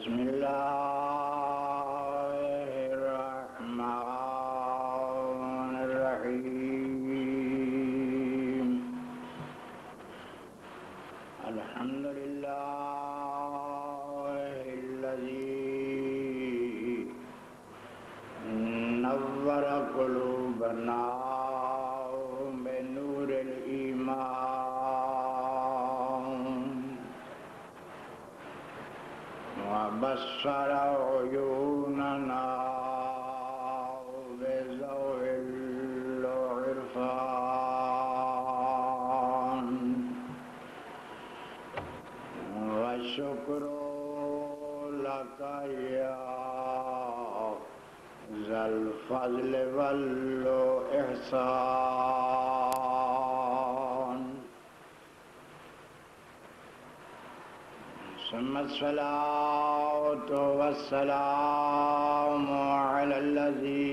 بسم الله وبصر عيوننا بذوي العرفان والشكر لك يا ذا الفضل والإحسان ثم الصلاة والسلام على الذي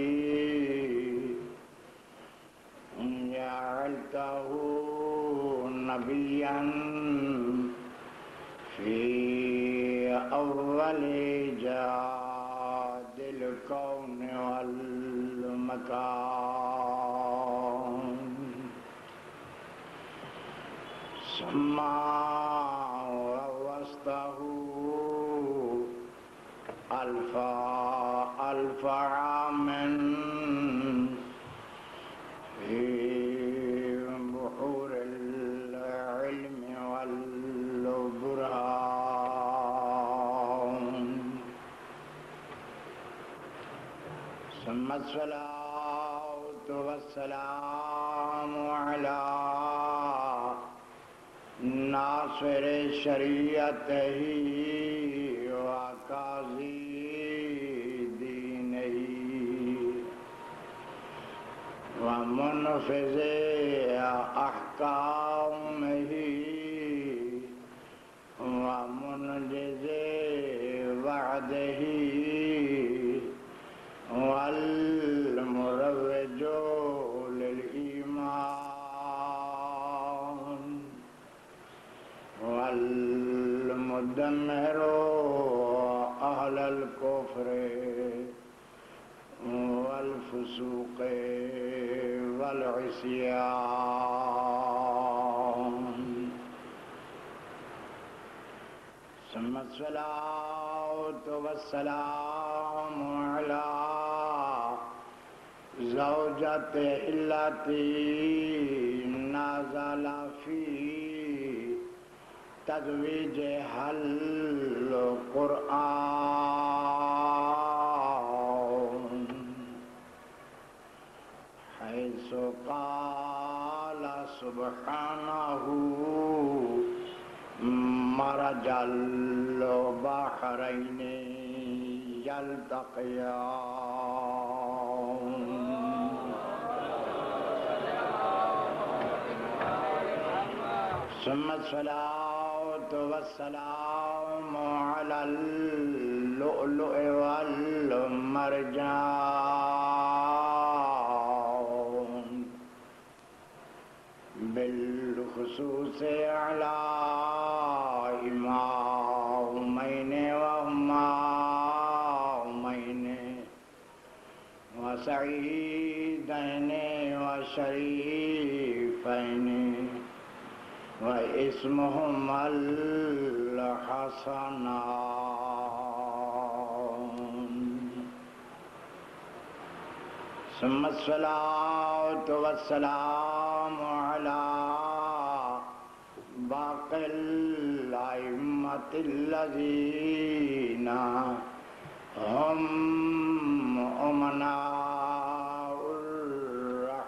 ألف في بحور العلم والبرهان. ثم الصلاة والسلام على ناصر شریعته وقاضی ومنفذ احکامه ومنجز وعده والمروج للإيمان والمدمر أهل الكفر والفسوق. والعصيان ثم الصلاة والسلام على زوجة التي نزل في تزويجها القرآن سبحانه مرج البحرين يلتقيان ثم الصلاة والسلام على اللؤلؤ والمرجان۔ بالخصوص على إمامين وهمامين وسعيدين وشريفين واسمهما الحسنان ثم الصلاة والسلام على باقي الأئمة الذين هم أمناء الرحمن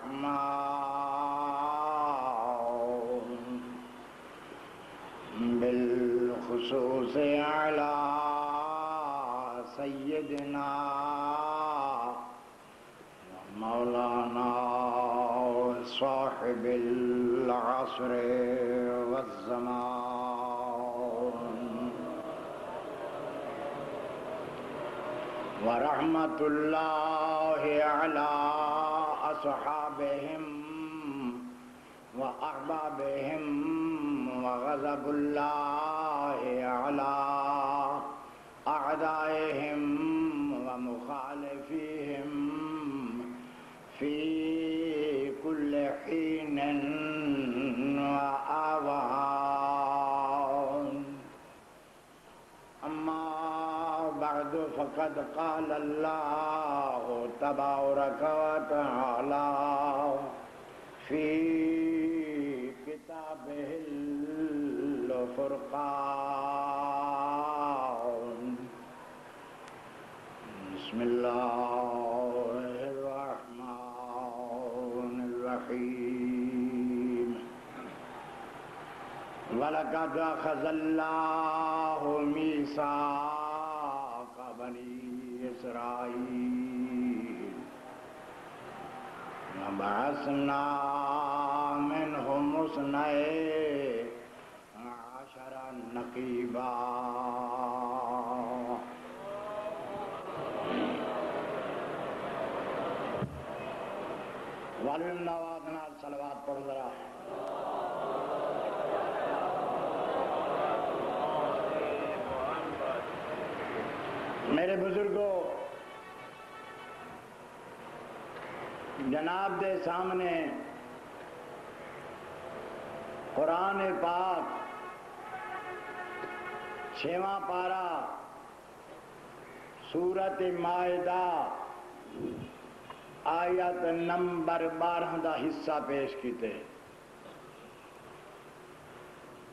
بالخصوص على سيدنا مولانا صاحب العصر. الزمان ورحمة الله على أصحابهم وأحبابهم وغضب الله على تبارك وتعالى في كتابه الفرقان بسم الله الرحمن الرحيم ولقد أخذ الله ميثاق وبعثنا منهم اثني عشر نقيبا والم نواد نال صلوات پڑھ ذرا۔ میرے بزرگوں جناب دے سامنے قرآن پاک چھواں پارا سورت معاہدہ آیت نمبر بارہ دا حصہ پیش کیتے۔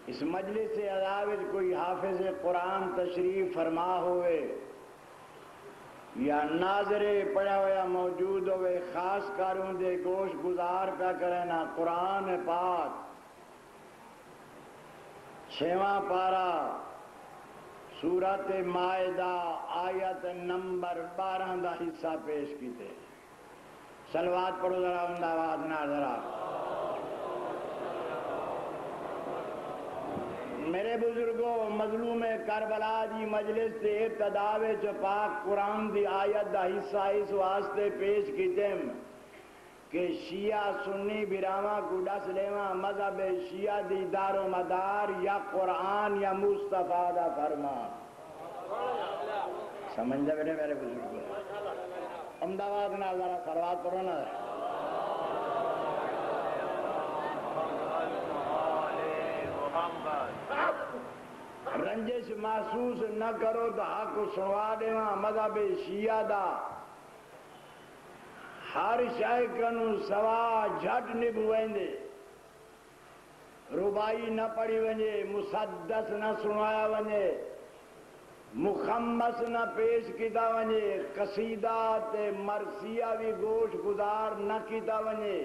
اس مجلس سے علاوہ کوئی حافظ قرآن تشریف فرما ہوئے یا ناظر پڑا ہوا موجود ہوئے، خاص کاروں دے گوش گزار کا کرنا قرآن پاک۔ چھواں پارا، سورت معاہدہ آیت نمبر بارہ دا حصہ پیش کیتے۔ سلوات پڑھو ذرا انداز نہ ذرا میرے بزرگوں، مظلوم کربلا دی مجلس سے ابتدا وچ پاک قرآن دی آیت دا حصہ اس واسطے پیش کیتے کہ شیعہ سنی براما کو ڈس لیواں مذہب شیعہ دی دار و مدار یا قرآن یا مصطفیٰ دا فرمان۔ سمجھ بیٹے میرے بزرگوں؟ امداد نہ ذرا سروات کرو نا۔ رنجش محسوس نہ کرو تو حق سنوا دیواں مذہب شیعہ دا۔ ہر شے کنو سوا جھٹ نبویں دے ربائی نہ پڑھی ونجے مسدس نہ سنوایا ونجے مخمس نہ پیش کیتا ونجے قصیدہ تے مرثیہ بھی گوش گزار نہ کیتا ونجے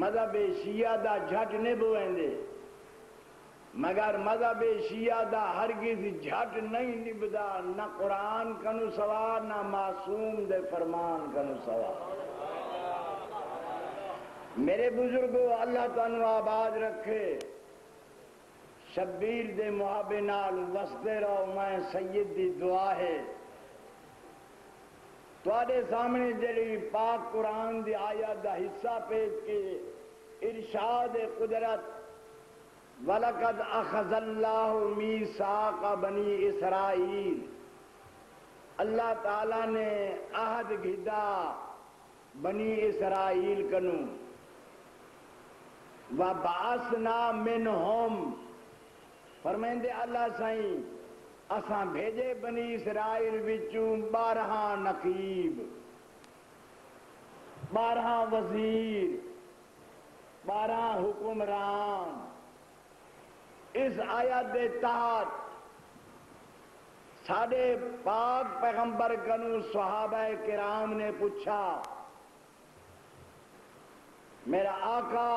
مذہب شیعہ دا جھٹ نبویں دے مگر مذہب شیعہ دا ہرگز جھٹ نہیں نبدا نہ قرآن کنو سوا نہ معصوم دے فرمان کنو سوا میرے بزرگو، اللہ تنو آباد رکھے۔ شبیر دے محابے نال وستے رہو، میں سید دی دعا ہے۔ تواڈے سامنے جڑی پاک قرآن دی آیت دا حصہ پیش کے، ارشاد قدرت وَلَقَدْ أَخَذَ اللَّهُ مِيثَاقَ بَنِي اسرائیل اللہ تعالیٰ نے عہد گھدا بنی اسرائیل کنو. وَبَعَثْنَا مِنْهُمْ فرمائیں دے اللہ سائیں، اساں بھیجے بنی اسرائیل وچوں بارہا نقیب بارہا وزیر بارہا حکمران. اس آیت دے تحت ساڑے پاک پیغمبر کنو صحابہ کرام نے پوچھا، میرا آقا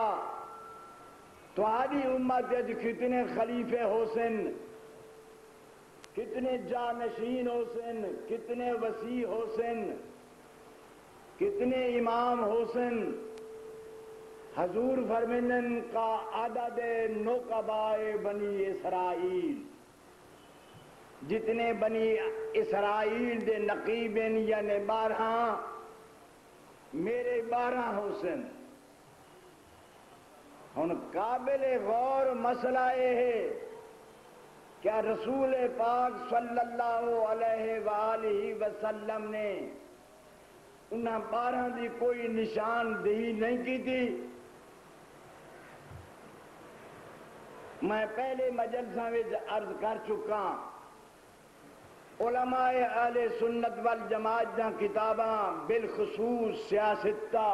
تو آدھی امت کتنے خلیفے حسن کتنے جانشین حسن کتنے وسیع حسن کتنے امام حسن حضور فرمینن کا عدد نقبائے بنی اسرائیل۔ جتنے بنی اسرائیل دے نقیبن یعنی بارہ، میرے بارہ حسن ہن قابل غور مسئلہ یہ ہے کیا رسول پاک صلی اللہ علیہ وآلہ وسلم نے انہاں بارہ دی کوئی نشان دہی نہیں کی تھی؟ میں پہلے مجلسہ میں عرض کر چکا علماء اہل سنت والجماعت جہاں کتاباں بالخصوص سیاستہ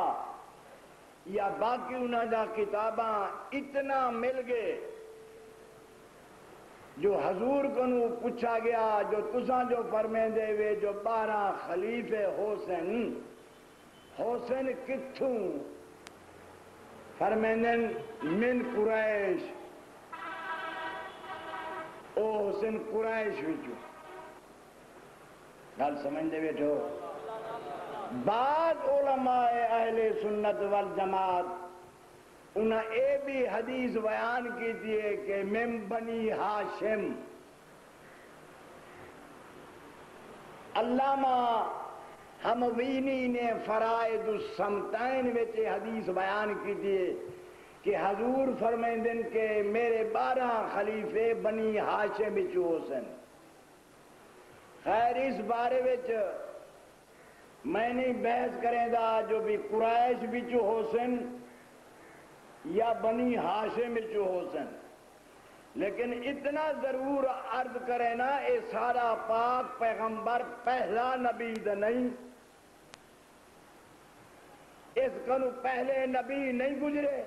یا باقی انہاں جہاں کتاباں اتنا مل گئے جو حضور کنو پوچھا گیا، جو تساں جو فرمیں دے وے، جو بارہ خلیف حسن حسن کتھوں؟ فرمیں من قریش۔ او حسن قریش وچو گل سمجھ دے بیٹھو۔ بعد علماء اہل سنت والجماعت انہیں اے بھی حدیث بیان کی دیئے کہ من بنی ہاشم۔ علامہ ہموینی نے فرائد السمتین ویچے حدیث بیان کی دیئے کہ حضور فرمائیں دن کہ میرے بارہ خلیفے بنی ہاشم بچو حسن۔ خیر، اس بارے وچ میں نہیں بحث کریں دا جو بھی قرائش بچو حسن یا بنی ہاشم بچو حسن۔ لیکن اتنا ضرور عرض کرے نا، اے سارا پاک پیغمبر، پہلا نبی دا نہیں۔ اس کنو پہلے نبی نہیں گزرے۔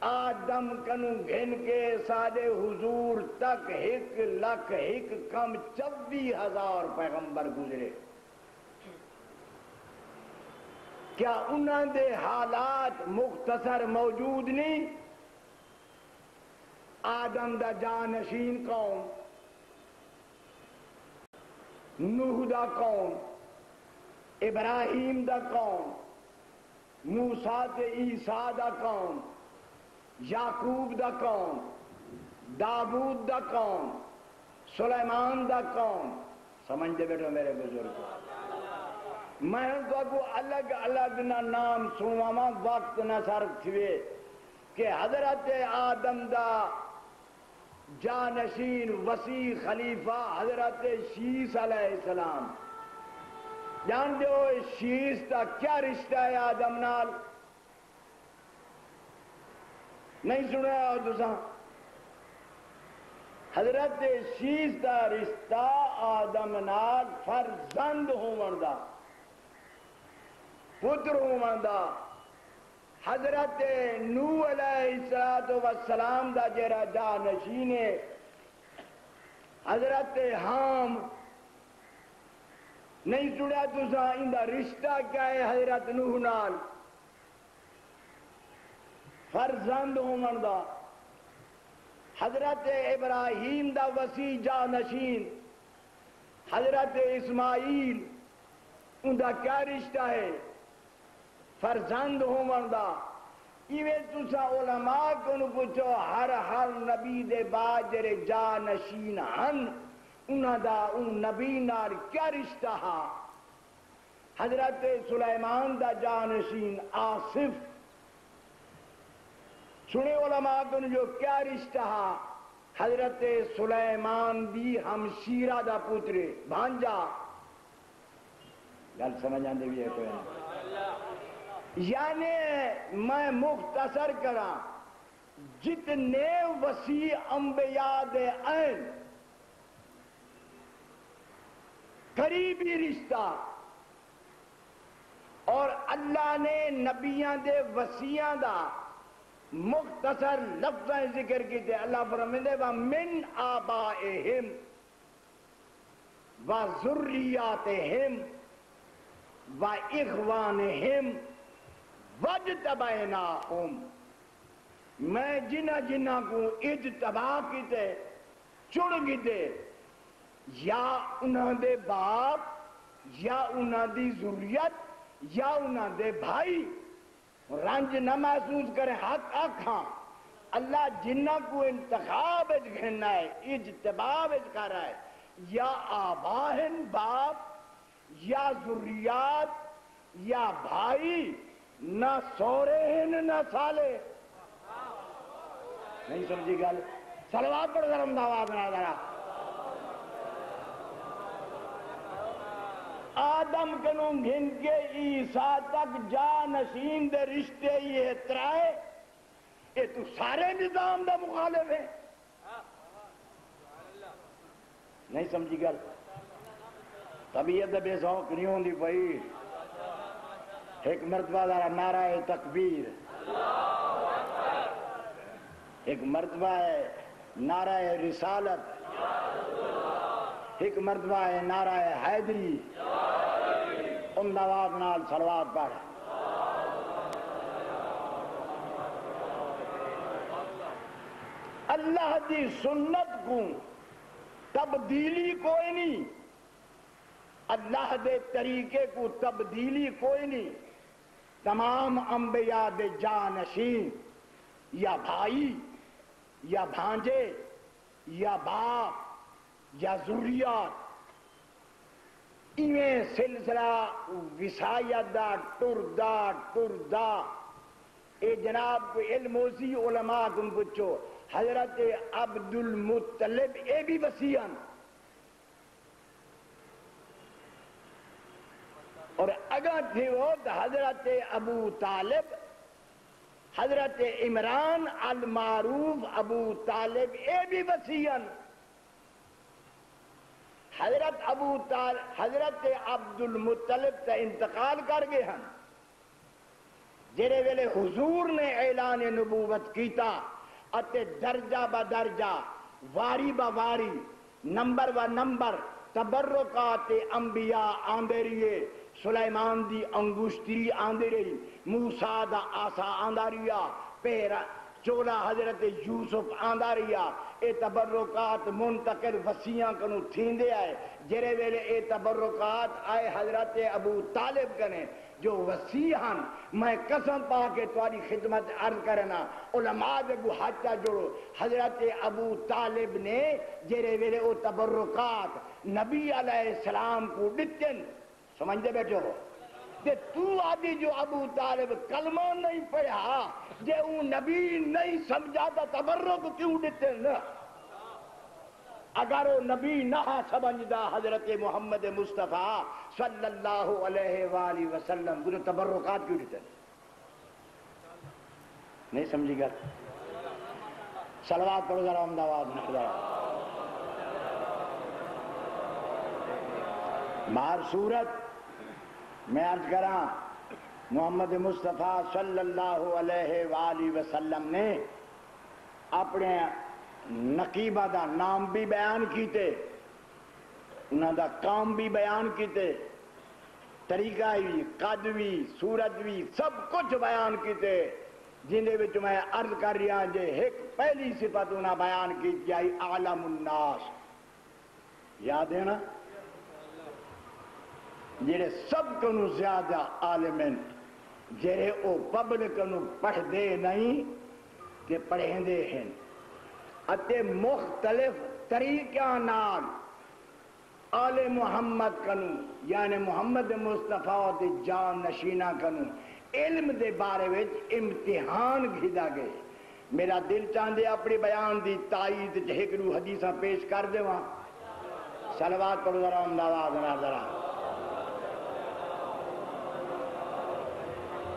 آدم کنو گھن کے سادے حضور تک ہک لکھ ہک کم چوی ہزار پیغمبر گزرے۔ کیا انہوں دے حالات مختصر موجود نہیں؟ آدم دا جانشین کون نوح دا کون ابراہیم دا کون موسیٰ تے عیسیٰ دا کون یعقوب دا کون داود دا کون سلیمان دا کون سمجھ دے بیٹھو میرے بزرگ میں کو الگ الگ نہ نام سنواما وقت نہ صرف تھوے کہ حضرت آدم دا جانشین وسیع خلیفہ حضرت شیس علیہ السلام۔ جان دے ہو شیس دا کیا رشتہ ہے آدم نال؟ نہیں سنے ہو دوسرا حضرت شیس دا رشتہ آدم نال فرزند ہوں دا پتر ہوں دا حضرت نو علیہ السلام دا جرا جا نشینے حضرت حام۔ نہیں سنیا تسا اندہ رشتہ کیا ہے حضرت نوح نال؟ فرزند ہوں دا۔ حضرت ابراہیم دا وسیع جا نشین حضرت اسماعیل اندہ کیا رشتہ ہے؟ فرزند ہوں دا۔ ایوے تسا علماء کنو پوچھو، ہر ہر نبی دے باجر جا نشین ہن؟ انہ دا ان نبی نار کیا رشتہ ہا؟ حضرت سلیمان دا جانشین آصف سنے علماء کنو جو کیا رشتہ ہا حضرت سلیمان دی ہمشیرہ دا پوترے، بھانجا۔ گل سمجھ آندے بھی ہے کوئی یعنی میں مختصر کرا جتنے وسیع انبیاء دے این قریبی رشتہ۔ اور اللہ نے نبیان دے وسیعہ دا مختصر لفظ ذکر کی تے اللہ فرمندے و من آبائہم و ذریاتہم و اخوانہم وجتبیناہم میں جنہ جنہ کو اجتبا کی تے چڑ گی تے یا انہاں دے باپ، یا انہاں دی ذریت یا انہاں دے بھائی رنج نہ محسوس کریں حق آکھاں اللہ جنہ کو انتخاب اج گھننا ہے، اجتباب اج کر رہا ہے، یا آباہن باپ، یا ذریات، یا بھائی، نہ سورے ہیں نہ سالے نہیں سمجھی گل؟ سلوات پڑھ ذرا امداد نہ ذرا۔ آدم کنو گھن کے عیسیٰ تک جا نشین دے رشتے یہ ترائے یہ تو سارے نظام دا مخالف ہے نہیں سمجھی گل؟ طبیعت بے ذوق نہیں ہوندی بھائی ایک مرتبہ ذرا نعرہ تکبیر۔ ایک مرتبہ ہے، نعرہ رسالت۔ ایک مرتبہ ہے نعرہ حیدری امداد نال سلوات پڑھ۔ اللہ دی سنت کو تبدیلی کوئی نہیں، اللہ دے طریقے کو تبدیلی کوئی نہیں۔ تمام انبیاء دے جانشین یا بھائی یا بھانجے یا باپ یا ذریات ایویں سلسلہ وسائیت دا ٹردا ٹردا اے جناب کو علم علماء کن پچھو حضرت عبد المطلب اے بھی وسیعن اور اگر تھی وہ حضرت ابو طالب، حضرت عمران المعروف ابو طالب اے بھی وسیعن حضرت ابو طالب حضرت عبد المطلب تا انتقال کر گئے ہیں جڑے ویلے حضور نے اعلان نبوت کیتا اتے درجہ با درجہ، واری با واری، نمبر با نمبر تبرکات انبیاء آندے رہیے۔ سلیمان دی انگوشتری آندے رہی، موسیٰ دا آسا آندہ رہیا، پیرا چولا حضرت یوسف آندہ رہیا۔ اے تبرکات منتقل وسیعاں کنو تھیندے آئے۔ جرے ویلے اے تبرکات آئے حضرت ابو طالب کنے، جو وسیعاں میں قسم پا کے تواری خدمت عرض کرنا، علماء دے گو حجہ جوڑو۔ حضرت ابو طالب نے جرے ویلے او تبرکات نبی علیہ السلام کو ڈٹن سمجھ دے بیٹھو۔ کہ تو آدھی جو ابو طالب کلمہ نہیں پڑھا، جے وہ نبی نہیں سمجھا تا تبرک کیوں دیتے نا اگر وہ نبی نہ سمجھدا حضرت محمد مصطفیٰ صلی اللہ علیہ وآلہ وسلم جو تبرکات کیوں دیتے نہیں سمجھی گا سلوات پڑھو ذرا، امداد نقدہ مار صورت میں عرض کراں محمد مصطفیٰ صلی اللہ علیہ وآلہ وسلم نے اپنے نقیبہ دا نام بھی بیان کیتے انہوں دا کام بھی بیان کیتے، طریقہ بھی قد بھی صورت بھی سب کچھ بیان کیتے جنہیں بھی میں عرض کر رہا جے ایک پہلی صفت انہوں بیان کی جائی عالم الناس۔ یاد ہے نا؟ جڑے سب کنو زیادہ عالمین جڑے او پبلک کنو پڑھ دے نہیں کہ پڑھیں دے ہیں۔ اتے مختلف طریقہ نال آل محمد کنو یعنی محمد مصطفیٰ دے جان نشینہ کنو، علم دے بارے وچ امتحان گھدا گئے۔ میرا دل چاندے اپنی بیان دی تائید جہکرو حدیثہ پیش کر دے وہاں سلوات پڑھو ذرا امداد ذرا۔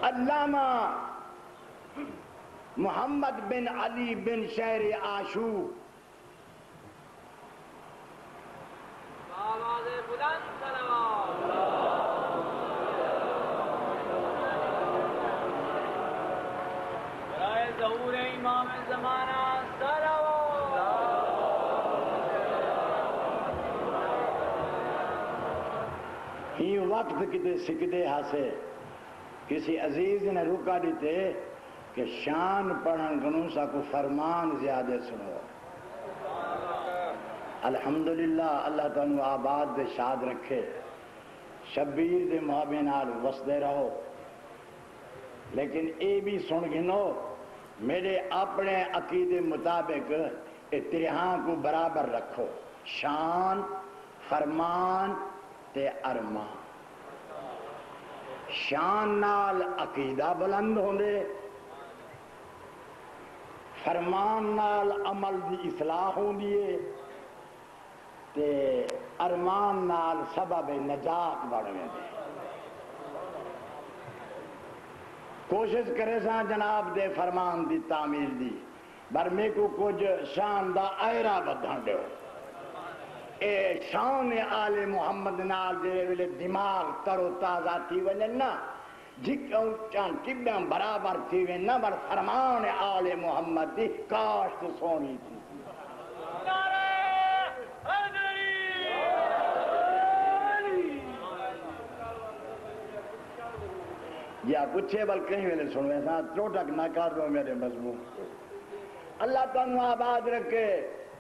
علامہ محمد بن علی بن شہر آشو۔ ظہور امام زمانہ سلوات ہی وقت کتے سکتے ہاسے۔ کسی عزیز نے روکا دیتے کہ شان پڑھن گنو سا کو فرمان زیادہ سنو۔ الحمدللہ، اللہ تعالیٰ آباد دے شاد رکھے۔ شبیر دے محابین آل وسدے رہو۔ لیکن اے بھی سن گنو، میرے اپنے عقید مطابق اتریہاں کو برابر رکھو۔ شان، فرمان تے ارمان۔ شان نال عقیدہ بلند ہوندے، فرمان نال عمل دی اصلاح ہوندی ہے تے ارمان نال سبب نجات بڑھ ویندے۔ کوشش کرے سا جناب دے فرمان دی تعمیر دی، بر میں کو کچھ شان دا ایرا بدھن دیو اے شان آل محمد نال دے ویلے دماغ ترو تازہ تھی ونجن نا جھکاں چان ٹبیاں برابر تھی وے نہ بر فرمان آل محمد دی کاشت سونی تھی۔ یا کچھے بل کہیں ویلے سنوے سا چوٹک نہ کر دو میرے مضمون۔ اللہ تنو آباد رکھے۔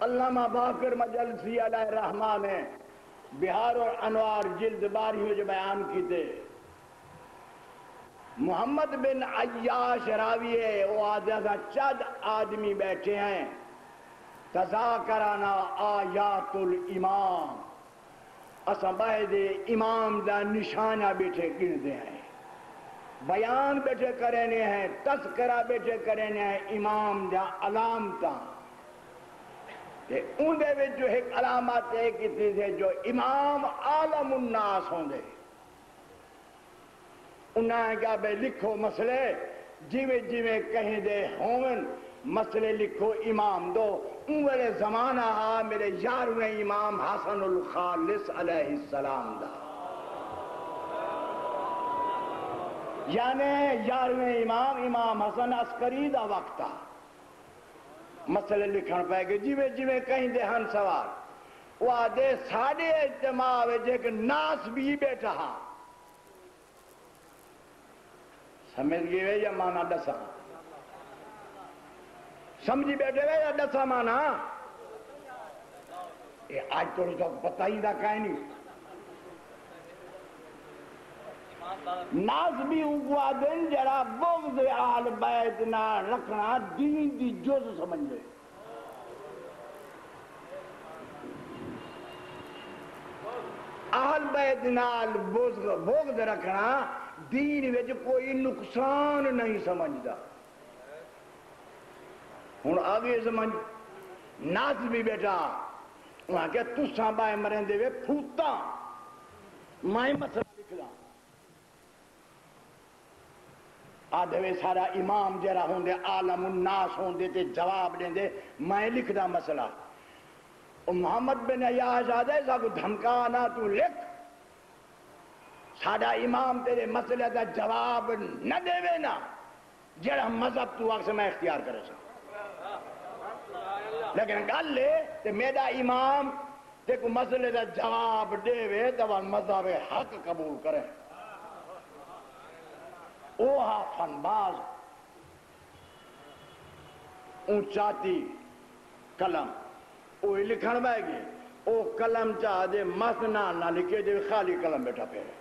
علامہ باقر مجلسی علیہ الرحمن نے بہار اور انوار جلد باری میں جو بیان کی تھے۔ محمد بن عیاش راوی ہے، وہ آدھا چند آدمی بیٹھے ہیں۔ تذاکرانا آیات الامام اساں باہدے امام دا نشانہ بیٹھے گردے ہیں۔ بیان بیٹھے کرنے ہیں، تذکرہ بیٹھے کرنے ہیں، امام دا علامتاں۔ تے ان دے وچ جو ایک علامات ہے کتنی سے جو امام عالم الناس ہوں دے۔ انہاں نے کہا بے لکھو مسئلے جیوے جیوے کہیں دے ہون مسئلے لکھو امام دو۔ ان زمانہ ہا میرے یارویں امام حسن الخالص علیہ السلام دا۔ یعنی یارویں امام امام حسن عسکری دا وقتا مسئلے لکھن پہ گئے۔ جیوے جیوے کہیں دے ہن سوال۔ وہ آدھے ساڑھے اجتماع وے جے کہ ناس بھی بیٹھا ہاں۔ سمجھ گئے وے یا مانا ڈسا سمجھی بیٹھے وے یا ڈسا مانا؟ یہ آج تو تو پتہ ہی دا کہیں۔ نہیں ناس بھی اگوا دن جڑا بغض آل بیت نہ رکھنا دین دی جز سمجھ لے۔ آل بیت نال بغض رکھنا دین وچ کوئی نقصان نہیں سمجھدا۔ ہن آگے سمجھ۔ ناس بھی بیٹا وہاں کہ تساں بائے مریں دے وے پھوتا میں مسئلہ لکھ لکھلا آدھوے سارا امام جرا ہوں دے عالم الناس ہوں دے تے جواب دیں دے میں لکھ دا مسئلہ محمد بن عیاش آدھے سا کو دھمکانا تو لکھ۔ سارا امام تیرے مسئلہ دا جواب نہ دے وے نا جڑا مذہب تو وقت سے میں اختیار کرے سا لیکن گل لے تے میرا امام تے کو مسئلے دا جواب دے وے تو مذہب حق قبول کرے۔ اوہا فنباز اونچاتی قلم۔ او لکھن بائے گی او قلم چاہ دے مسنا نہ لکھے دے خالی قلم بیٹھا پھیرے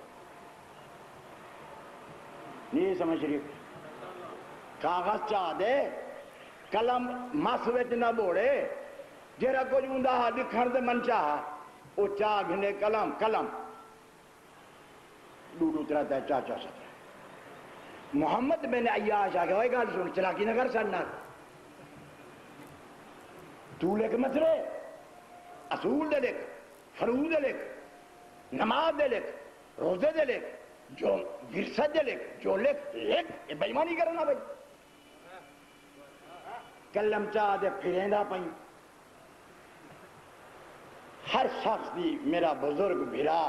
نہیں سمجھ رہی۔ کاغذ چاہ دے، قلم مس وچ نہ بوڑے۔ جیرا کچھ ہوندا ہا لکھن دے من چاہ او چاہ گھنے قلم قلم۔ ڈوڈو ترا تے چاچا سترا محمد بن عیاش آگے ہوئے گا سن، چلاکی نہ کر سننا تو لکھ مسئلے اصول دے لکھ فروض دے لکھ، نماز دے لکھ، روزے دے لکھ، جو ورست دے لکھ، جو لکھ لکھ، یہ بیمانی کرنا بھائی۔ کلم چاہ دے پھریندا پئی ہر شخص دی میرا بزرگ بھرا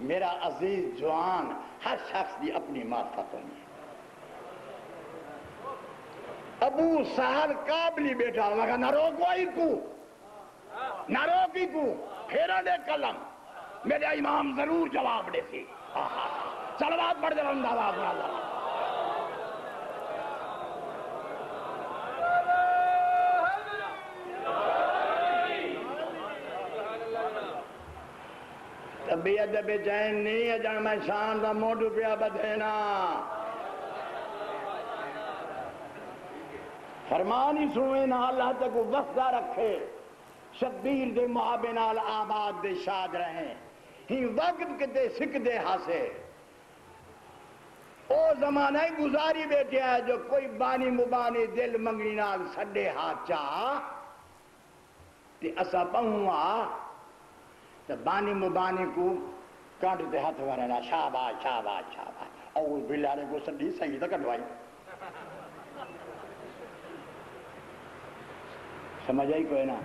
میرا عزیز جوان، ہر شخص دی اپنی معرفت ہونی ہے ابو سہل قابلی بیٹا لگا نہ روکوائی کو۔ نہ روکی کو۔ پھیرا دے قلم۔ میرے امام ضرور جواب دے سی۔ سلوات پڑھ دے بندہ، آواز نہ اللہ تبھی ادب چین نہیں ہے اجن میں شان دا موٹو پیا بدھینا۔ فرمانی سنوے نہ اللہ تک وفدہ رکھے۔ شبیر دے محابے نال آباد دے شاد رہیں۔ ہی وقت کتے سکھ دے ہاسے۔ او زمانہ ہی گزاری بیٹھے ہے جو کوئی بانی مبانی دل منگنی نال سڈے ہاتھ چاہ تے اسا بہوں آ۔ تے بانی مبانی کو کانٹ دے ہاتھ ورنا شاباش شاباش شاباش۔ او بلارے کو سڈی صحیح تک کڈوائی۔ سمجھ آئی کوئی نہ؟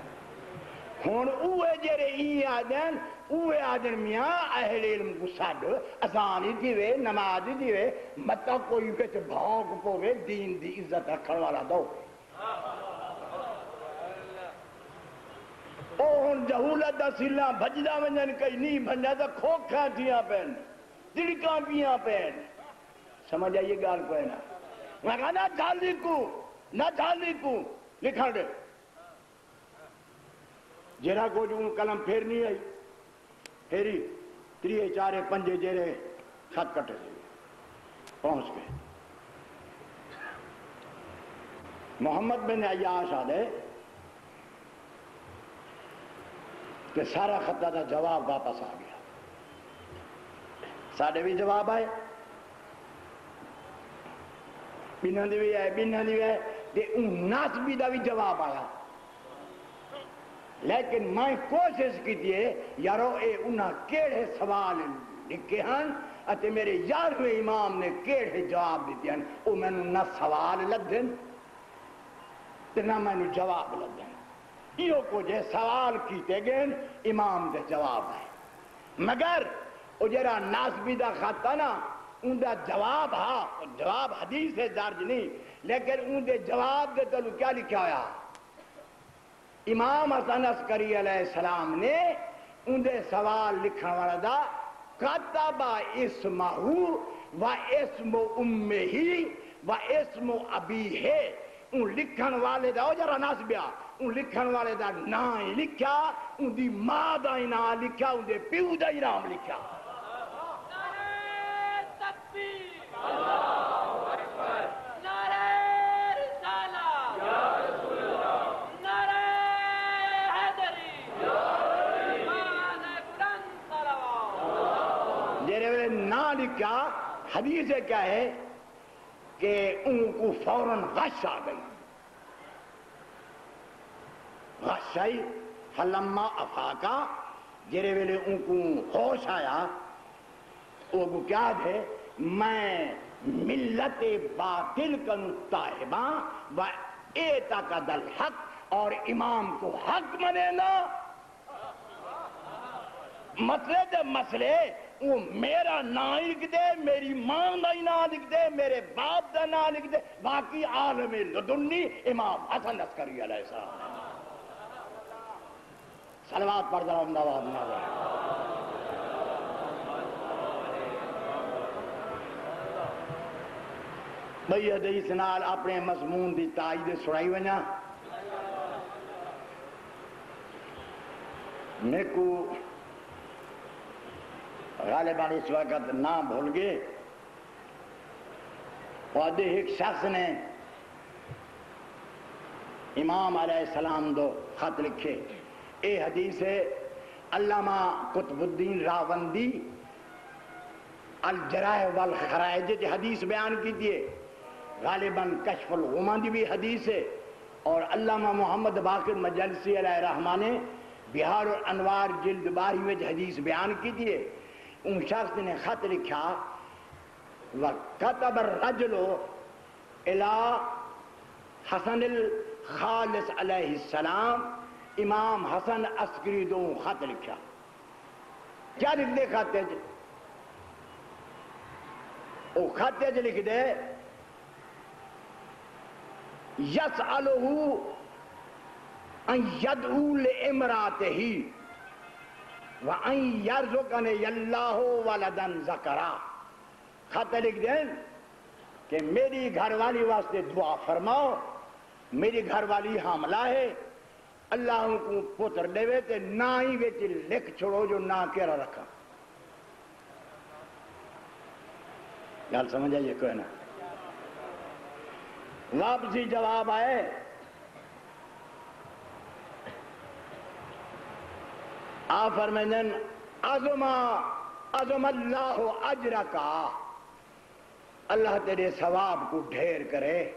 ہوں اوے جڑے ای آدن اوے آدن میاں، اہل علم کو سڈ اذان ہی دیوے، نماز ہی دیوے، متا کوئی وچ بھوک پوے دین دی عزت رکھن والا دو۔ او ہن جہولت دا سلا بھجدا ونجن کئی نہیں بھنجا تے کھوکھاں تھیاں پین دڑکاں پیاں پین۔ سمجھ آئیے گال کوئی نہ؟ میں کہا نہ جھالی کو، نہ جھالی کو، لکھا دے۔ جیرا کو جو قلم پھیر نہیں آئی پھیری، تریے، چارے، پنجے جیرے خط کٹے سے۔ پہنچ گئے۔ محمد بن عیاش آدھے۔ کہ سارا خطہ دا جواب واپس آ گیا۔ ساڑھے بھی جواب آئے۔ بینہ دی بھی آئے بینہ دی بھی آئے۔ تے ان ناس بھی دا بھی جواب آیا۔ لیکن میں کوشش کی دیئے یارو، اے انہاں کیڑے سوال لکھے ہیں اتے میرے یارویں امام نے کیڑے جواب دیتے ہیں او میں نہ سوال لدن تے نہ میں نے جواب لدن یہ کو جے سوال کیتے گئے امام دے جواب ہے۔ مگر او جرا ناسبی دا خطا نا، ان دا جواب ہاں جواب حدیث ہے، درج نہیں، لیکن ان دے جواب دے تلو کیا لکھا ہویا؟ امام حسن عسکری علیہ السلام نے ان سوال لکھن والا دا کتبا اسمہو و اسم امہی و اسم ابی ہے۔ ان لکھن والے دا، او جرا ناس بیا، ان لکھن والے دا نام لکھا ان دی ماں دا نام لکھا ان دے پیو دا نام لکھا نعرہ تکبیر نعرہ رسالہ نعرہ حیدری ایمان بلند صلوات جیرے ویلے نا لکھا حدیث کیا ہے کہ ان کو فوراً غش آ گئی۔ غش آئی، فلما افاقا جیرے ویلے ان کو ہوش آیا۔ وہ کو کیا دے میں ملت باطل کا نتائباں و ایتا کا دل حق اور امام کو حق منے نا۔ مسئلے دے مسئلے میرا نام لکھ دے، میری ماں دا ہی نام لکھ دے، میرے باپ دا نام لکھ دے۔ باقی عالم لدنی امام حسن عسکری علیہ السلام۔ سلوات پر ذرا امداد نہ بھئی حدیث نال اپنے مضمون دی تائید سڑائی ونا میں کو غالبان اس وقت نام بھول گئے۔ وعدے ایک شخص نے امام علیہ السلام دو خط لکھے۔ اے حدیث ہے علامہ قطب الدین راوندی، الجرائح والخرائج، جو حدیث بیان کی دیئے غالباً کشف الغمان دی بھی حدیث ہے۔ اور علامہ محمد باقر مجلسی علیہ الرحمن نے بہار الانوار جلد باری میں حدیث بیان کی دیئے ان شخص نے خط لکھا وَقَتَبَ الرَّجْلُ الى حسن الخالص علیہ السلام۔ امام حسن عسکری دو خط لکھا۔ کیا لکھ دے خط ہے او خط ہے لکھ دے، یسألہو ان یدعو لامراتہی وَأَن يَرْزُقَنِ اللَّهُ وَلَدًا ذَكَرًا۔ خط لکھ دیں کہ میری گھر والی واسطے دعا فرماؤ۔ میری گھر والی حاملہ ہے۔ اللہ ان کو پتر دے تے نہ ہی وچ لکھ چھوڑو جو نہ کیرا رکھا۔ گل سمجھ آئیے کوئی نہ واپسی جواب آئے۔ آ فرمائیں عظم عظم اللہ اجرکا۔ اللہ تیرے ثواب کو ڈھیر کرے،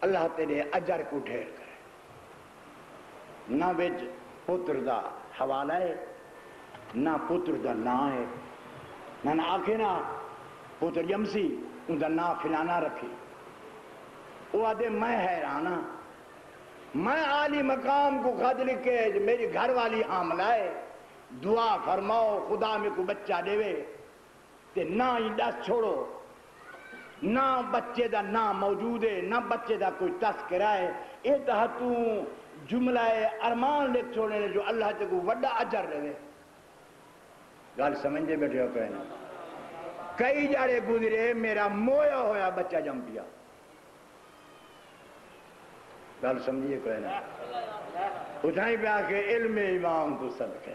اللہ تیرے اجر کو ڈھیر کرے۔ نہ بچ پتر دا حوالہ ہے، نہ پتر دا نا ہے۔ نہ نہ آکھے نا، پتر یمسی، ان دا نا فلانا رکھی وہ آدھے میں حیرانا ہاں۔ میں عالی مقام کو خط لکھے، میری گھر والی حاملہ ہے۔ دعا فرماؤ، خدا میں کو بچہ دے۔ وے تے نہ ہی دس چھوڑو۔ نہ بچے دا نہ موجود ہے، نہ بچے دا کوئی تذکرہ ہے۔ اے تحتوں جملہ ارمان لکھ چھوڑے نے جو اللہ تے کو وڈا اجر رہے گل سمجھے بیٹھے ہو کہنا کئی جارے گزرے، میرا مویا ہویا بچہ جم پیا۔ گل سمجھیے کہنا اتھائی پہ آکے علم امام تو صدقے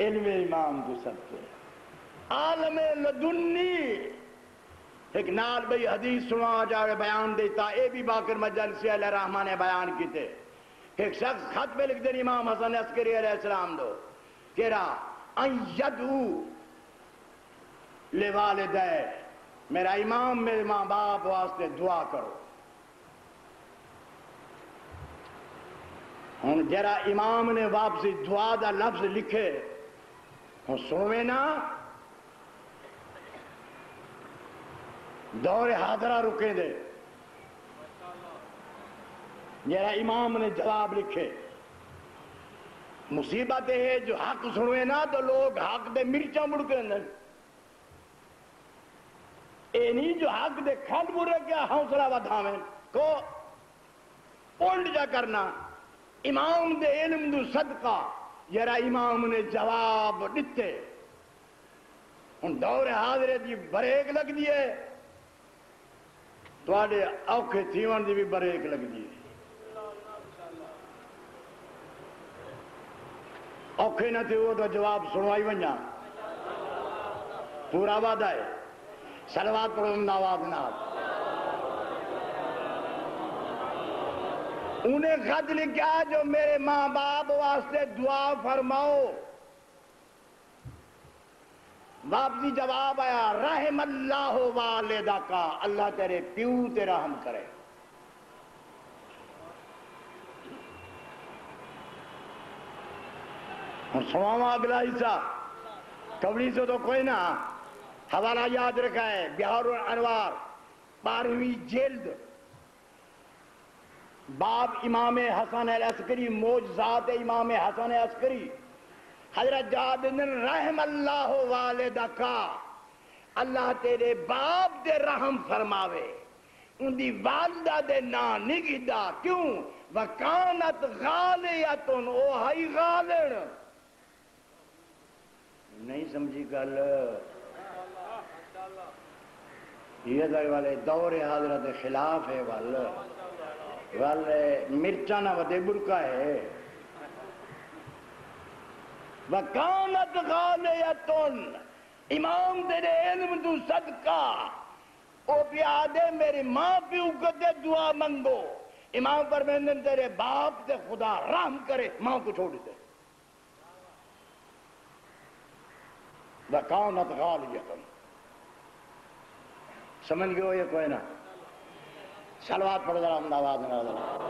علم امام تو صدقے عالم لدنی۔ ایک نال بھئی حدیث سنا جاوے، بیان دیتا۔ اے بھی باقر مجلسی علیہ رحمان نے بیان کیتے۔ ایک شخص خط پہ لکھ دیں امام حسن عسکری علیہ السلام دو کہہ رہا ان یدعو لے والدہ میرا امام، میرے ماں باپ واسطے دعا کرو۔ ہوں جرا امام نے واپسی دعا دا لفظ لکھے ہوں، سنوے نا۔ دور حاضرہ رکے دے۔ جرا امام نے جواب لکھے۔ مصیبت ہے جو حق سنوے نا، تو لوگ حق دے مرچا مڑ کے اندر اے نہیں جو حق دے کھنڈ مڑ کیا حوصلہ بدھاویں کو پونڈ جا کرنا۔ امام دے علم دو صدقہ۔ یرا امام نے جواب دیتے۔ ان دور حاضرے دی بریک لگ دیئے تو آڈے اوکھے تھیون دی بھی بریک لگ دیئے اوکھے نہ تھے وہ تو جواب سنوائی ونجا۔ پورا وعدہ ہے۔ سلوات پڑھو نواز نات انہیں خط لکھا جو میرے ماں باپ واسطے دعا فرماؤ۔ واپسی جواب آیا، رحم اللہ والدہ کا، اللہ تیرے پیو تیرا ہم کرے۔ سواما اگلا حصہ کبڑی سے تو کوئی نہ، حوالہ یاد رکھا ہے، بہار الانوار، بارہویں جلد۔ باب امام حسن العسکری موجزات امام حسن عسکری حضرت جاد رحم اللہ والدہ کا اللہ تیرے باپ دے رحم فرماوے۔ ان دی والدہ دے نا نگدہ کیوں؟ وکانت غالیتن، او ہائی غالن۔ نہیں سمجھی گل۔ یہ در والے دور حضرت خلاف ہے والے والے مرچا نہ ودے برکا ہے۔ وکانت غالیتن امام تیرے علم تو صدقہ۔ او پیادے میری ماں پیو کتے دعا منگو۔ امام فرمیندن تیرے باپ تے خدا رحم کرے، ماں کو چھوڑ دے۔ وکانت غالیتن سمجھ گئے ہو یہ کوئی نہ؟ سلوات پڑھ ذرا احمد آباد میں ذرا۔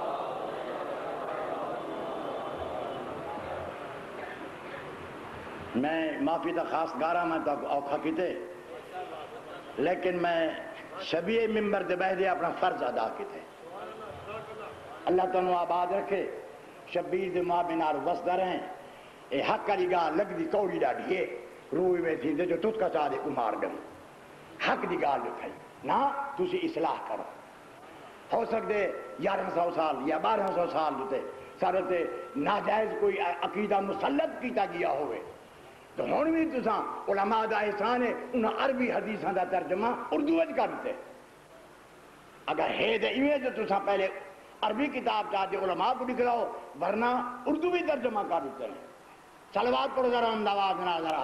میں معافی دا خاص گارا، میں تو اوکھا کیتے، لیکن میں شبیہ ممبر دے بہدے اپنا فرض ادا کیتے۔ اللہ تعالیٰ آباد رکھے شبیر دے ماں بنار وسدہ رہیں۔ اے حق کری گاہ لگ دی کوڑی ڈاڑی ہے روئی میں تھی دے جو تُت کا چاہ دے کمار گم حق دی گال لکھائی نا تُسی اصلاح کرو۔ ہو سکتے یارہ سو سال یا بارہ سو سال ہوتے۔ سارے تے ناجائز کوئی عقیدہ مسلط کیتا گیا ہوئے۔ تو ہون بھی تساں علماء دا احسان ہے، انہاں عربی حدیثاں دا ترجمہ اردو وچ کر دیتے۔ اگر ہے دے ایویں تو تساں پہلے عربی کتاب چاہتے علماء کو دکھلاؤ ورنہ اردو بھی ترجمہ کر دیتے ہیں۔ سلوات پڑھو ذرا انداز نہ ذرا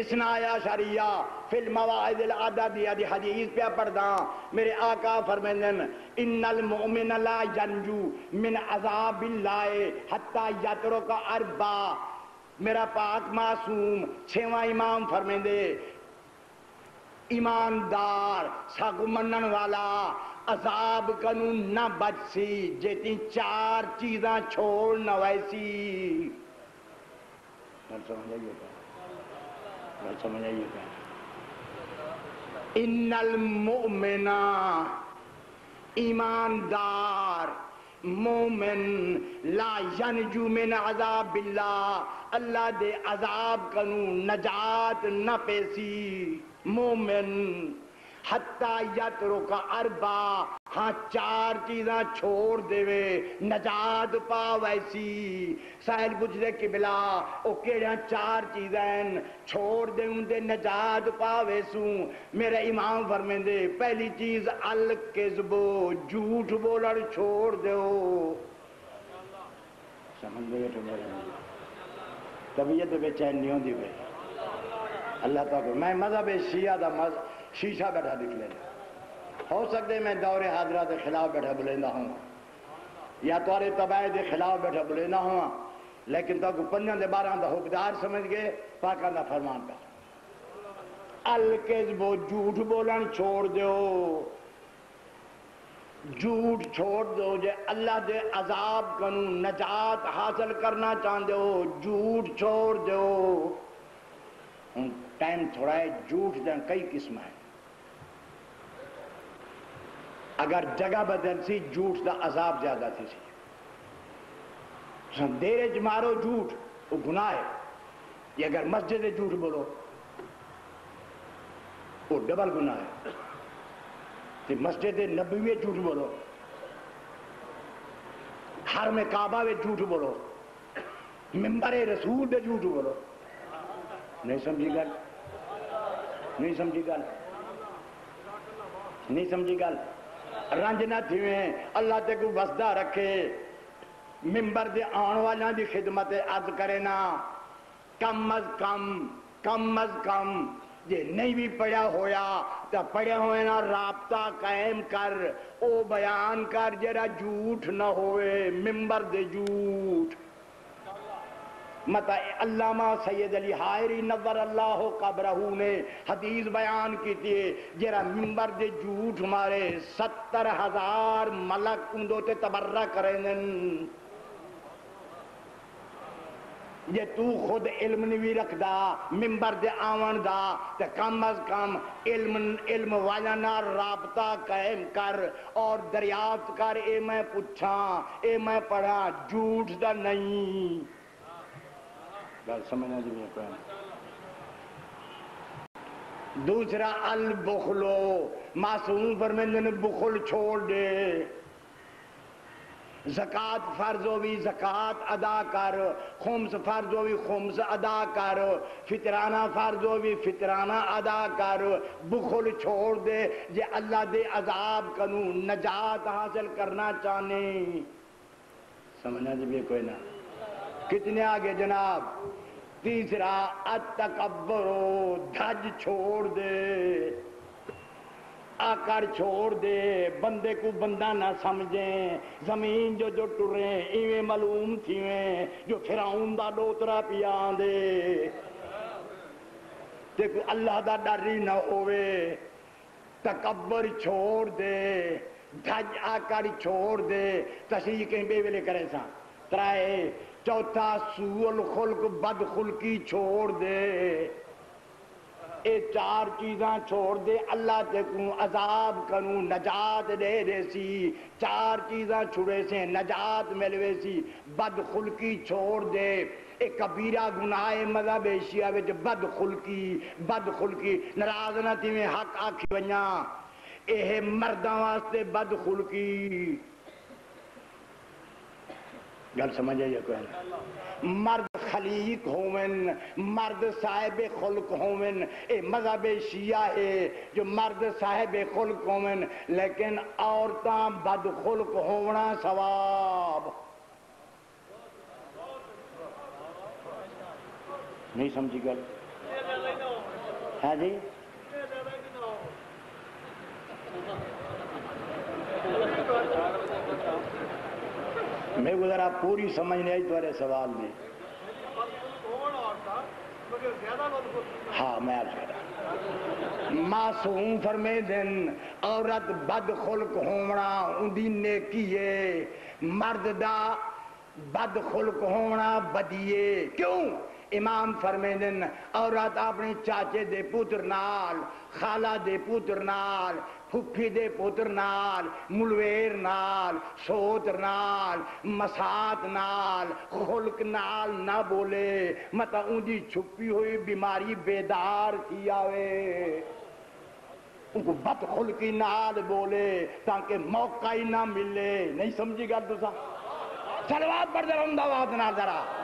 اسنایا شریعہ فی المواعظ العددیہ دی حدیث پہ پڑھدا میرے آقا فرمیندن ان المؤمن لا ینجو من عذاب اللہ حتی یترک اربع. میرا پاک معصوم چھواں امام فرمیندے ایماندار ساگو منن والا، عذاب کنو نہ بچ سی جیتی چار چیزاں چھوڑ نہ ویسی. گل سمجھ آئیے کیا گل سمجھ آئیے کیا ان المؤمنا ایماندار مومن لا ینجو من عذاب اللہ اللہ دے عذاب کنو نجات نہ پیسی مومن حتی یترک اربا ہاں چار چیزاں چھوڑ دے نجات پا ویسی سائل گجرے کی بلا او کیڑیاں چار چیزیں چھوڑ دے ان دے نجات پا ویسوں میرے امام فرمین دے پہلی چیز الکذبو جھوٹ بولڑ چھوڑ دیو۔ سمجھ گئے تو میرے طبیعت بے چین نہیں ہوندی بے اللہ تعالیٰ میں مذہب شیعہ دا مذہب شیشہ بیٹھا دکھ لینا۔ ہو سکتے میں دور حاضرہ دے خلاف بیٹھا بلیندہ ہوں۔ یا توارے تباہ دے خلاف بیٹھا بلیندہ ہوں۔ لیکن تو پنجن دے بارہ دا حقدار سمجھ گئے پاکان دا فرمان پہ الکذب و جھوٹ بولن چھوڑ دیو۔ جھوٹ چھوڑ دو جے اللہ دے عذاب کنو نجات حاصل کرنا چاہتے ہو جھوٹ چھوڑ دیو۔ ٹائم تھوڑا ہے، جھوٹ دیں کئی قسم ہے اگر جگہ بدل سی، جھوٹ دا عذاب زیادہ تھی سی۔ دیرے جمارو جھوٹ وہ گناہ ہے۔ یہ اگر مسجد جھوٹ بولو وہ ڈبل گناہ ہے۔ کہ مسجد نبوی جھوٹ بولو ہر میں کعبہ میں جھوٹ بولو، ممبر رسول دے جھوٹ بولو۔ نہیں سمجھی گل؟ نہیں سمجھی گل؟ نہیں سمجھی گل؟ رنج نہ تھیویں۔ اللہ تے کو وسدہ رکھے۔ ممبر دے آن والا دی خدمت عرض کرے نا۔ کم از کم کم از کم۔ جے نہیں بھی پڑھا ہویا تا پڑھے ہوئے نا، رابطہ قائم کر۔ او بیان کر، جرا جھوٹ نہ ہوئے۔ ممبر دے جھوٹ۔ متا علامہ سید علی حائری نظر اللہ قبرہو نے حدیث بیان کی تھی، جرا ممبر دے جھوٹ ہمارے ستر ہزار ملک کندو تے تبرہ کریں یہ تو خود علم نہیں رکھ دا ممبر دے آون دا تے کم از کم علم علم والا نہ رابطہ قائم کر اور دریافت کر، اے میں پوچھا اے میں پڑھا جھوٹ دا نہیں۔ گل سمجھنا جی میں پڑھا دوسرا البخلو معصوم فرمیندن بخل چھوڑ دے۔ زکاة فرض ہوئی زکاة ادا کر۔ خمس فرض ہوئی، خمس ادا کر۔ فطرانہ فرض ہوئی، فطرانہ ادا کر۔ بخل چھوڑ دے۔ جے اللہ دے عذاب کنو نجات حاصل کرنا چاہنے۔ سمجھنا جب یہ کوئی نہ کتنے آگے جناب؟ تیسرا اتکبرو دھج چھوڑ دے۔ آکر چھوڑ دے، بندے کو بندہ نہ سمجھیں۔ زمین جو جو ٹریں، ایویں معلوم تھیویں۔ جو فراؤن دا ڈوترا پیان دے دیکھو، اللہ دا ڈری نہ ہوئے تکبر چھوڑ دے، دھج آکر چھوڑ دے۔ تشریح کہیں بے ویلے کرے سا ترائے چوتھا سول خلق بد خلقی چھوڑ دے۔ اے چار چیزاں چھوڑ دے، اللہ تے کو عذاب کنو نجات دے دے سی۔ چار چیزاں چھوڑے سے نجات ملوے سی، بد خلقی چھوڑ دے۔ اے کبیرہ گناہ مذہب شیعہ وچ بد خلقی بد خلقی، ناراض نہ تھی میں حق آکھی ونیا اے مرداں واسطے بد خلقی۔ گل سمجھے یہ کوئی مرد خلیق ہومن مرد صاحب خلق ہومن اے مذہب شیعہ ہے جو مرد صاحب خلق ہومن لیکن عورتاں بد خلق ہونا ثواب۔ نہیں سمجھی گل؟ ہے جی؟ میں گزرا پوری سمجھ نہیں آئی تمہارے سوال میں۔ ہاں میں عرض کر رہا معصوم فرمے دن عورت بد خلق ہونا اندی نیکی ہے۔ مرد دا بد خلق ہونا بدیے کیوں؟ امام فرمے دن عورت اپنے چاچے دے پتر نال، خالہ دے پتر نال پھپھی دے پتر نال، ملویر نال، سوتر نال مسات نال، خلق نال نہ بولے۔ متا اونجی چھپی ہوئی بیماری بیدار تھی آوے۔ ان کو بد خلقی نال بولے تاکہ موقع ہی نہ ملے۔ نہیں سمجھی گا دوسرا سلوات پڑھ ذرا امداد نہ ذرا۔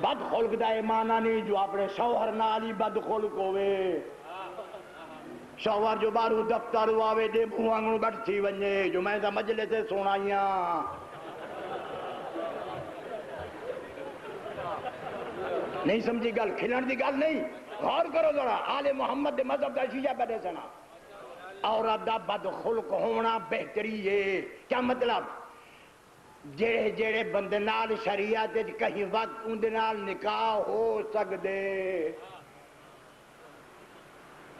بد خلق دا ایمانا نہیں جو اپنے شوہر نالی بد خلق ہوئے۔ شوہر جو بارو دفتر آوے دے بھوانگنو بٹ تھی ونجے جو میں دا مجلے سے سونائیاں نہیں سمجھی گل، کھلن دی گل نہیں۔ غور کرو ذرا، آل محمد دے مذہب دا شیجہ بیٹھے سنا عورت دا بد خلق ہونا بہتری ہے۔ کیا مطلب؟ جڑے جڑے بندے نال شریعت کہیں وقت اندے نال نکاح ہو سکدے۔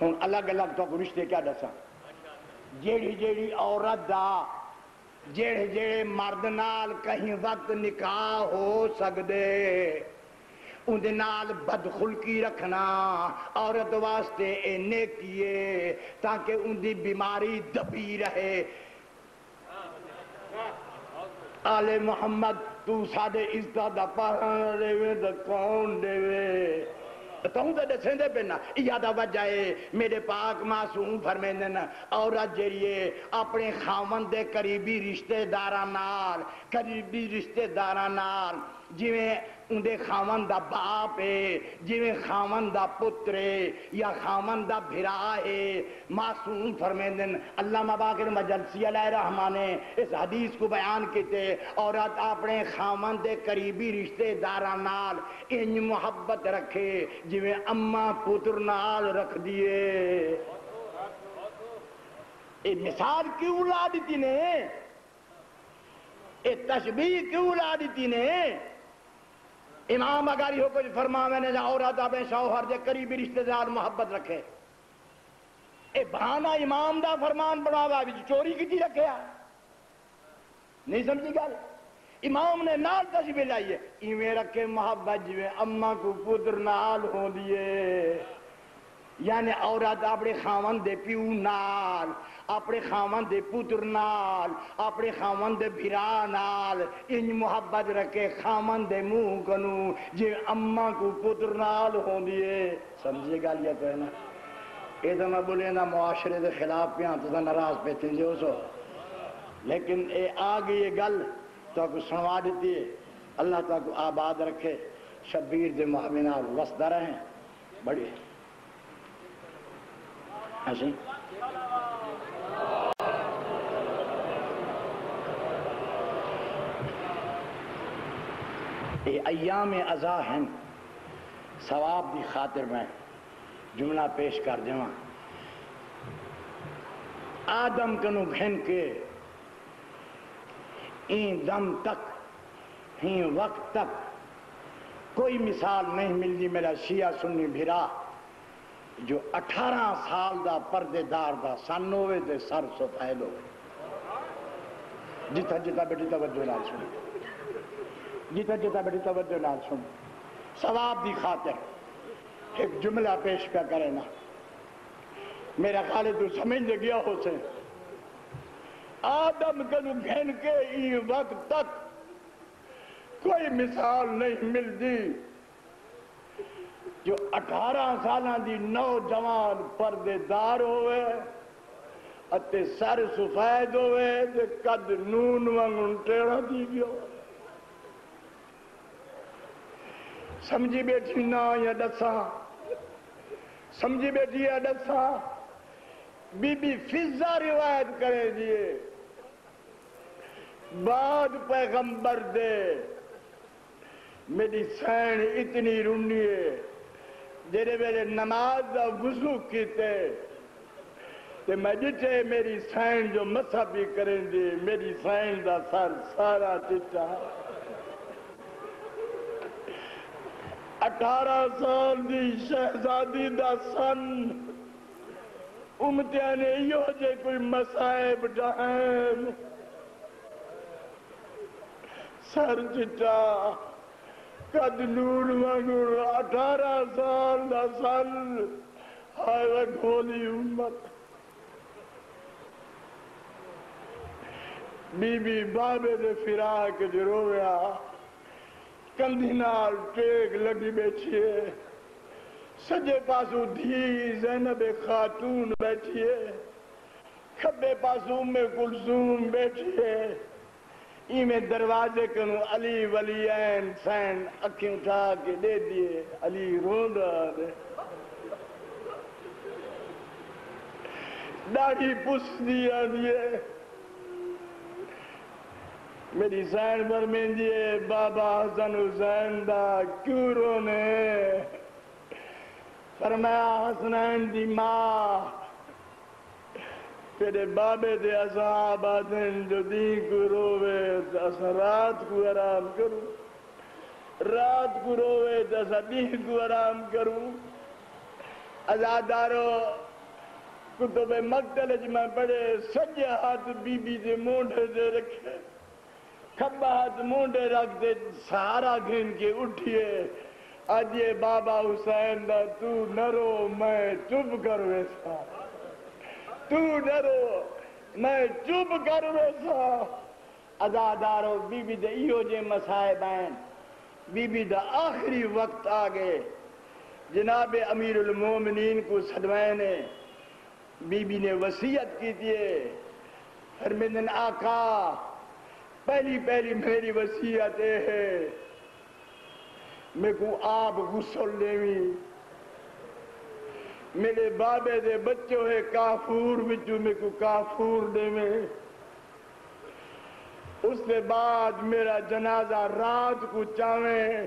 ہن الگ الگ تو رشتے کیا دساں۔ جیڑی جیڑی عورت دا جڑے جڑے مرد نال کہیں وقت نکاح ہو سکدے اندے نال بدخلقی رکھنا عورت واسطے اے نیکیے تاکہ اندی بیماری دبی رہے۔ آل محمد، تو سادے عزت دا پہن دے وے دا کون دے وے تو ہوں دے سندے پہنا یادہ وجہ میرے پاک معصوم فرمیندن عورت جریے اپنے خامن دے قریبی رشتہ داران نال، قریبی رشتہ داران نال، جویں اندے خامن دا باپ ہے جویں خامن دا پتر ہے یا خامن دا بھرا ہے معصوم فرمیندن اللہ مباکر مجلسی علیہ رحمان نے اس حدیث کو بیان کیتے عورت اپنے خامن دے قریبی رشتے داران نال انج محبت رکھے، جویں اماں پتر نال رکھ دیے اے مثال کیوں لا دیتی نے؟ اے تشبیح کیوں لا دیتی نے؟ امام اگر ہو کچھ فرما میں نے عورت اپنے شوہر دے قریبی رشتہ دار محبت رکھے۔ اے بہانا امام دا فرمان بناوا بھی چوری کی رکھیا نہیں سمجھی گل؟ امام نے نال تشبیہ لائی ہے ایویں رکھے محبت جویں اما کو پتر نال ہو دیئے یعنی عورت اپنے خاون دے پیو نال، اپنے خاون دے پتر نال، اپنے خاون دے بھرا نال۔ ان محبت رکھے خاون دے منہ کنو جی اما کو پتر نال ہوں دیے سمجھے گا لیا کہنا۔ اے تو میں بولے نا، معاشرے دے خلاف پہ ہاں تو ناراض پہ تھے جو سو۔ لیکن اے آگے یہ گل، تو کو سنوا دیتی ہے اللہ تعالیٰ کو آباد رکھے، شبیر دے محمینہ وسدہ رہیں۔ بڑی ہنسی یہ ایام ازا ہیں، ثواب دی خاطر میں جملہ پیش کر دوں آدم کنو گھن کے این دم تک ہی وقت تک کوئی مثال نہیں ملتی میرا شیعہ سنی بھرا۔ جو اٹھارہ سال دا پردے دار دا سن ہوئے دے سر سفید ہوئے۔ جتا جتا بیٹی توجہ نال سن۔ جتا جتا بیٹی توجہ نال سن۔ ثواب دی خاطر ایک جملہ پیش پہ کرے نا۔ میرا خالد تو سمجھ دے گیا ہو سے۔ آدم کنو گھن کے ای وقت تک کوئی مثال نہیں ملتی جو اٹھارہ سالہ دی نوجوان پردے دار ہوئے اتے سر سفید ہوئے تے قد نون وانگن ٹیڑا دی گیا سمجھی بیٹھی نا یا دسا سمجھی بیٹھی یا دسا بی بی فضا روایت کرے دیئے۔ بعد پیغمبر دے میری سین اتنی رونی ہے جیرے میرے نماز دا وضو کیتے، تے میں جتے میری سین جو مسا بھی کریں دی، میری سین دا سر سارا چٹا اٹھارہ سال دی شہزادی دا سن، امتیاں نے یہ جے کوئی مسائب ڈائم سر چٹا قد نور وانگور اٹھارہ سال دا سن ہائے وہ امت۔ بی بی بابے دے فراق جرویا کندھی نال ٹیک لگی بیٹھیے۔ سجے پاسو دھی زینب خاتون بیٹھیے۔ کھبے پاسو میں کلزوم بیٹھیے۔ ای میں دروازے کنو علی ولی این سین اکھیں اٹھا کے دے دیے علی رون روندا دے۔ داڑھی پس دیا دیے میری زین پر میں دیے بابا حسن حسین دا کیوں رونے؟ فرمایا حسنین دی ماں۔ تیرے بابے دے اصحاب آدھن جو دین کو روے تو اسا رات کو آرام کروں۔ رات کو روے تو اسا دین کو آرام کروں۔ ازادارو کتب مقتل جمع پڑے سجے ہاتھ بی بی دے مونڈے دے رکھے۔ کھبا ہاتھ مونڈے رکھ دے، سہارا گھن کے اٹھئے آج یہ بابا حسین دا تو نرو، میں چپ کر ویسا۔ تو نرو میں چپ کر ویسا ازادارو بی بی دے ایو جے مسائب ہیں۔ بی بی دا آخری وقت آگے جناب امیر المومنین کو صدوائے نے بی بی نے وسیعت کی دیئے فرمیدن آقا، پہلی پہلی میری وسیعت ہے۔ میں کو آپ غسل لیوی۔ میرے بابے دے بچوں ہے، کافور بچوں میں کو کافور دے میں اس کے بعد میرا جنازہ رات کو چاہیں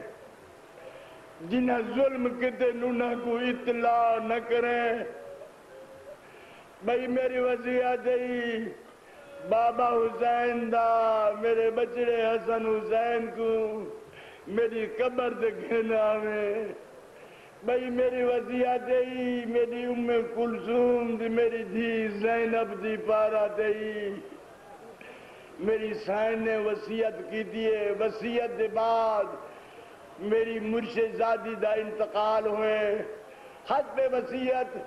جنہ ظلم کتے نونہ کو اطلاع نہ کریں بھئی میری وسیعت ہے بابا حسین دا، میرے بچڑے حسن حسین کو میری قبر دے گھنا میں بھئی میری وسیعت ہے میری ام کلثوم دی میری دھی زینب دی پارا دئی میری سائن نے وسیعت کی دیئے وسیعت دے بعد میری مرشد زادی دا انتقال ہوئے۔ حد پہ وسیعت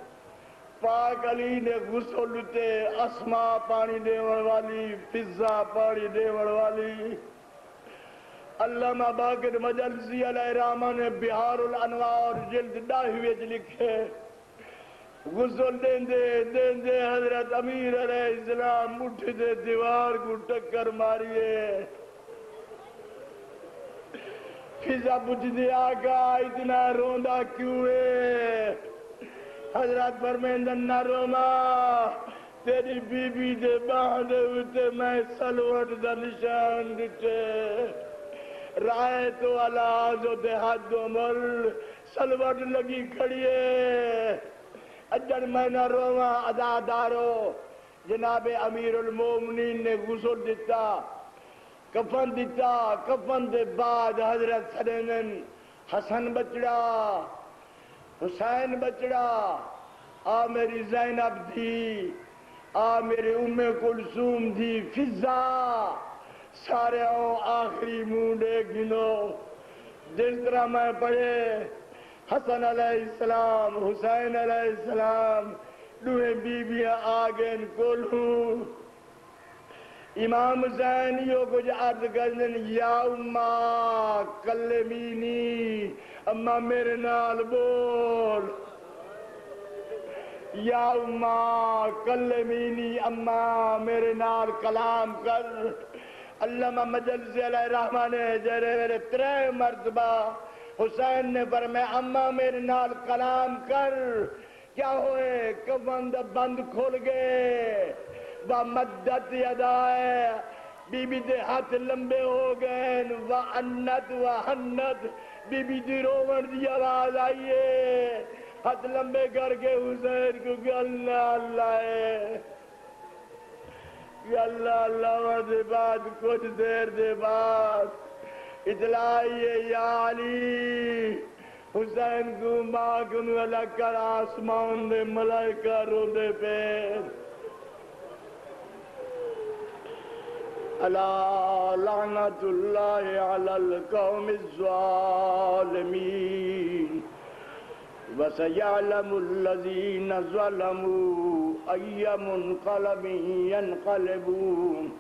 پاک علی نے غسل لتے اسما پانی دیوڑ والی، فضا پانی دیوڑ والی۔ علامہ باقر مجلسی علیہ رحمہ نے بہار الانوار جلد ڈاہوے لکھے، غسل دین دے دین دے حضرت امیر علیہ السلام مٹھ دے دیوار کو ٹکر ماریے۔ فضا پوچھ دیا آقا اتنا روندا کیوں ہے؟ حضرت فرمیندن نہ روما، تیری بی بی دے باندے ہوتے میں سلوٹ دا نشان دیتے رائے تو علازو دے حد عمر سلوٹ لگی کھڑیے اجن میں نہ روما ادادارو جناب امیر المومنین نے غسل دیتا کفن دیتا کفن دے بعد حضرت سرینن حسن بچڑا، حسین بچڑا، آ میری زینب تھی، آ میری ام کلثوم تھی، فضا۔ سارے آخری مونڈے گنو۔ جس طرح میں پڑھے، حسن علیہ السلام، حسین علیہ السلام دوہیں بیبیاں آگین کولوں امام حسین یو کچھ عرض کرنے یا اممہ کلمینی اما میرے نال بول۔ یا اممہ کلمینی اما میرے نال کلام کر۔ علامہ مجلسی علیہ رحمہ نے جرے میرے ترے مرتبہ حسین نے فرمایا، اما میرے نال کلام کر۔ کیا ہوئے؟ کبند بند کھول گئے۔ و مدت یدائے بی بی دے ہاتھ لمبے ہو گئے۔ و انت و ہنت بی بی دی رومن دی آواز آئیے ہاتھ لمبے کر کے حسین کو کہ اللہ اللہ ہے۔ کہ اللہ اللہ دے بعد کچھ دیر دے بعد اطلاعیے یا علی، حسین کو ماں کنو کر آسمان دے ملائکہ رو دے پیر۔ الا لعنت اللہ علی القوم الظالمین۔ وسيعلم الذين ظلموا أي منقلب ينقلبون.